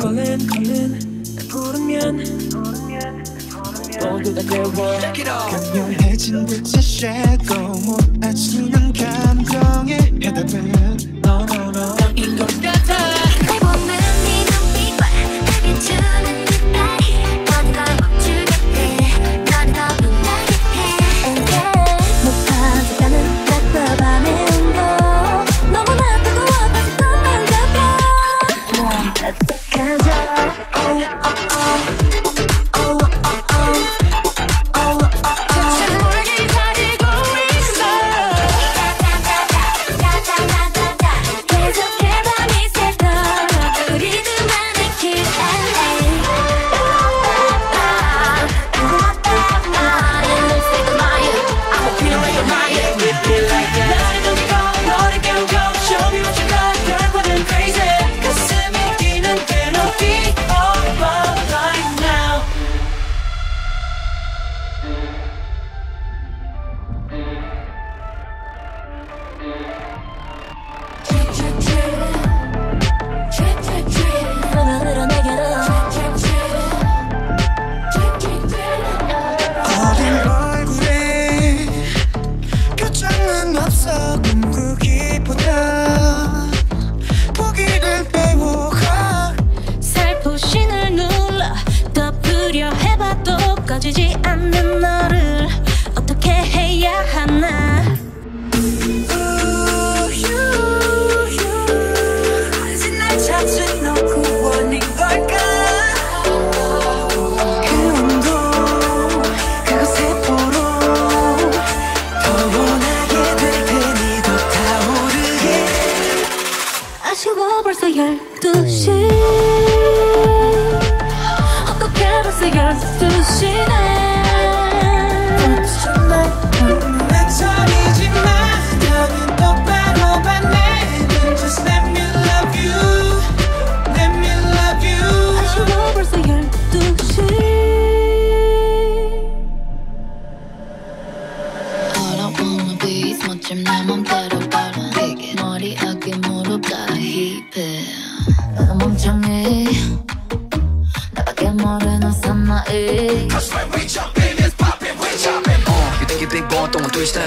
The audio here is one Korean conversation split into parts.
걸린 걸린 부르면 모두 다 깨워. 강렬해진 듯한 shadow 아침형 감정에 해답은 No no no. 난 이걸 같아. 어떻게 벌써 열두 시네.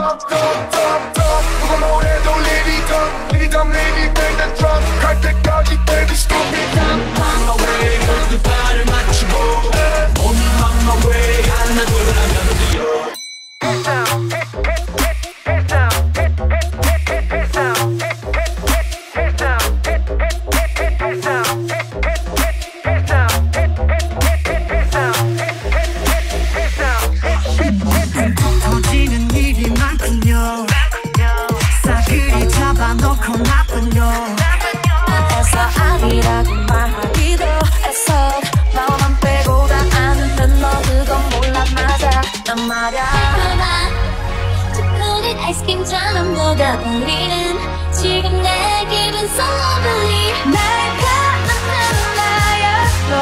top, top, top. 말하기도 애써 너만 빼고 다 아는데 너 그건 몰라. 맞아. 난 말야. 그만 초콜릿 아이스크림처럼 녹아버리는 지금 내 기분 so lovely 날가만한 나의 로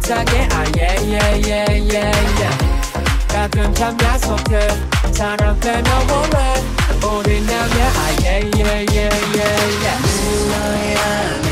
it again. Ah, yeah, yeah, yeah, yeah, yeah. 가끔 참야속해 사람 빼놓으래. 우리 남야, 아, yeah, yeah, yeah, yeah, yeah.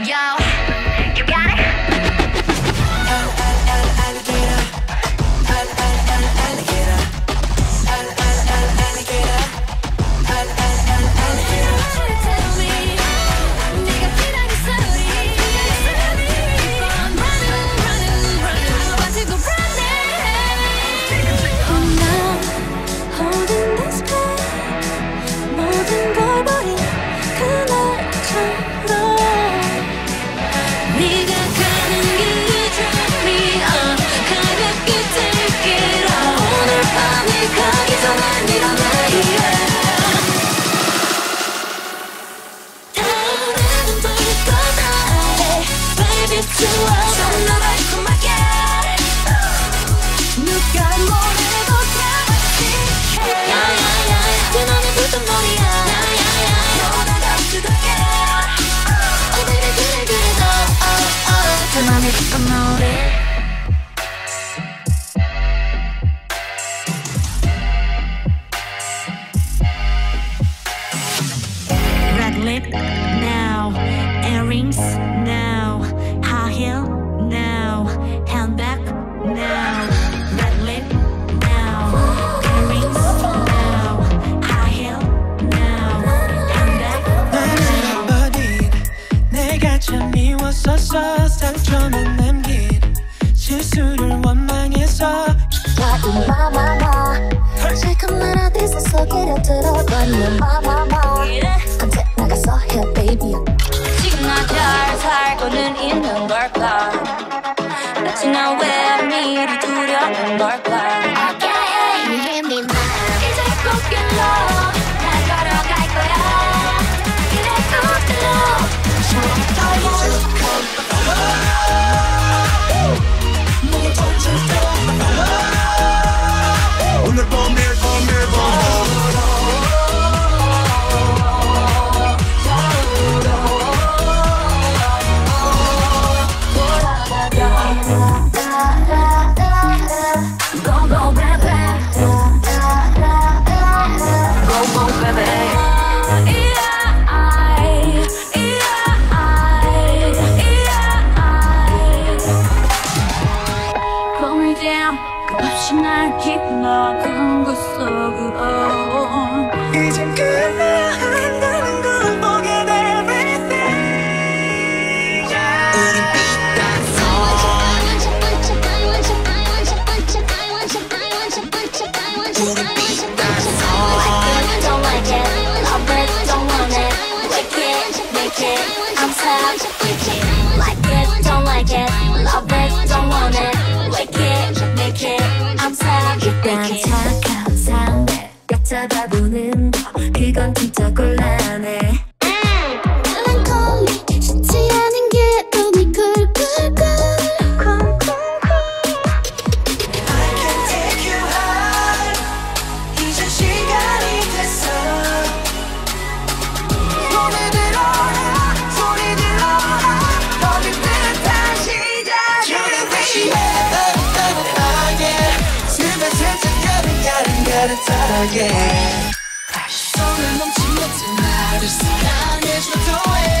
Yo, you got it? Now where me to do the work like Going 끝없이 날 깊어 금고 그 속으로. 이젠 그만 사랑했던 착한 상대 곁잡아보는 거 그건 진짜 곤란해 나를 따라게 소를 멈추었지 나를 사랑해줘도 해